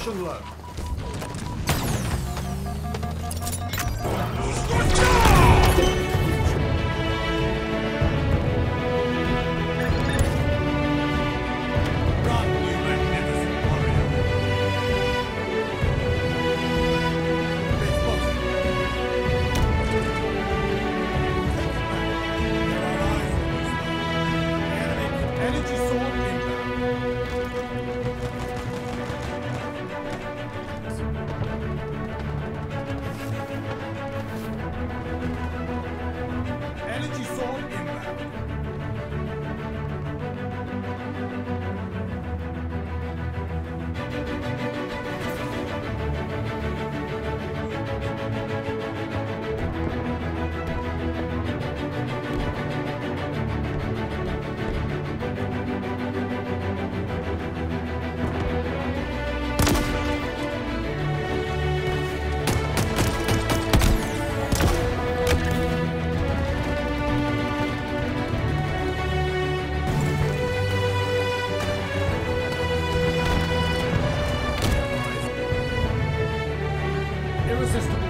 Formation low. Run, you Irresistible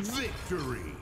Victory.